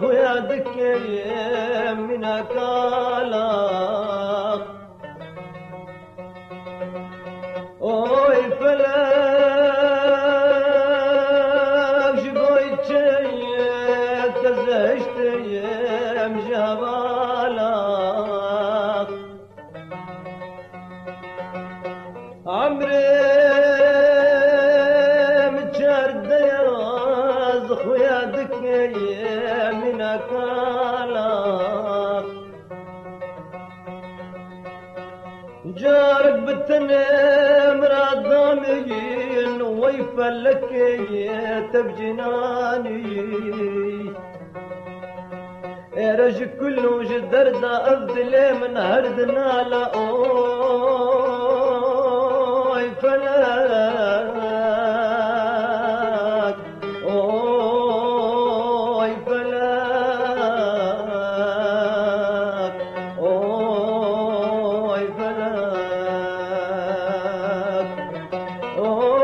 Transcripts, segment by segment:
خويا دكي من كلام جارك بالتنم رضامين ويفلك تبجناني رج كله جدر دا افضل من هردنا لا أوي فلاك oh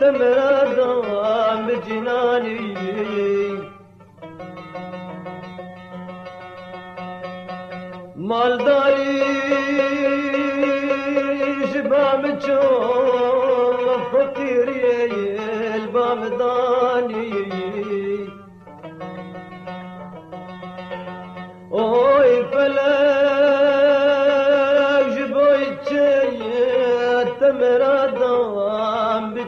تمرضى بجناني. مالداري شبام تشوف فقيري البام داني اوي فلاك جبوي تشيد تمرضى